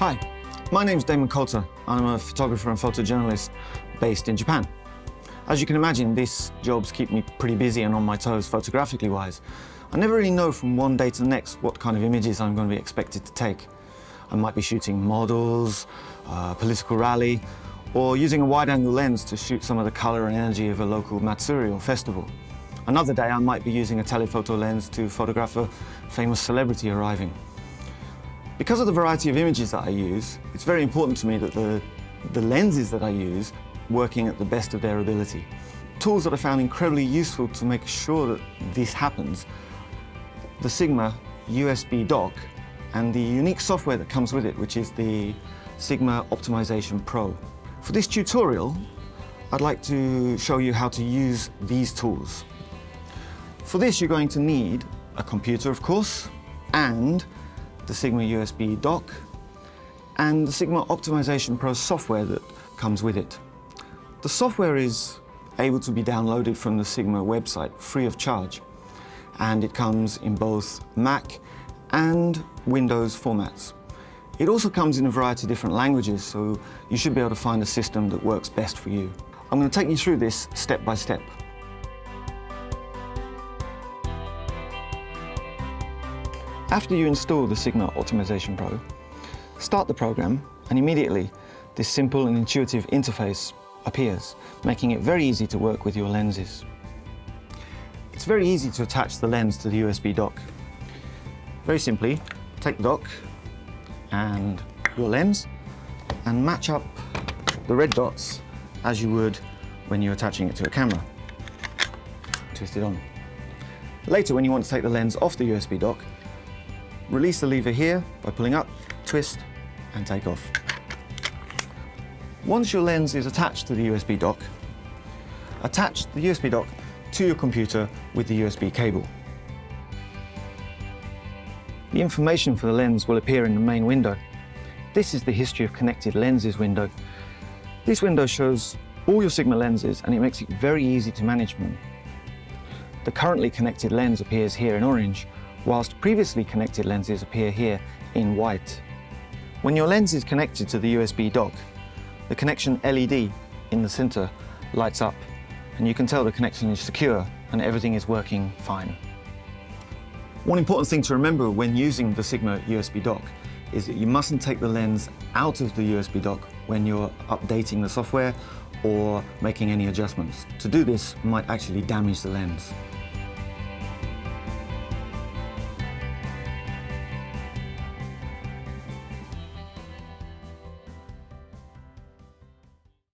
Hi, my name's Damon Coulter. I'm a photographer and photojournalist based in Japan. As you can imagine, these jobs keep me pretty busy and on my toes photographically wise. I never really know from one day to the next what kind of images I'm going to be expected to take. I might be shooting models, a political rally, or using a wide-angle lens to shoot some of the colour and energy of a local Matsuri or festival. Another day I might be using a telephoto lens to photograph a famous celebrity arriving. Because of the variety of images that I use, it's very important to me that the, the lenses that I use working at the best of their ability. Tools that I found incredibly useful to make sure that this happens, the Sigma USB dock and the unique software that comes with it, which is the Sigma Optimization Pro. For this tutorial, I'd like to show you how to use these tools. For this, you're going to need a computer, of course, and the Sigma USB dock, and the Sigma Optimization Pro software that comes with it. The software is able to be downloaded from the Sigma website free of charge, and it comes in both Mac and Windows formats. It also comes in a variety of different languages, so you should be able to find a system that works best for you. I'm going to take you through this step by step. After you install the Sigma Optimization Pro, start the program and immediately this simple and intuitive interface appears, making it very easy to work with your lenses. It's very easy to attach the lens to the USB dock. Very simply, take the dock and your lens and match up the red dots as you would when you're attaching it to a camera. Twist it on. Later, when you want to take the lens off the USB dock, Release the lever here by pulling up, twist, and take off. Once your lens is attached to the USB dock, attach the USB dock to your computer with the USB cable. The information for the lens will appear in the main window. This is the History of Connected Lenses window. This window shows all your Sigma lenses and it makes it very easy to manage them. The currently connected lens appears here in orange, whilst previously connected lenses appear here in white. When your lens is connected to the USB dock, the connection LED in the center lights up and you can tell the connection is secure and everything is working fine. One important thing to remember when using the Sigma USB dock is that you mustn't take the lens out of the USB dock when you're updating the software or making any adjustments. To do this might actually damage the lens.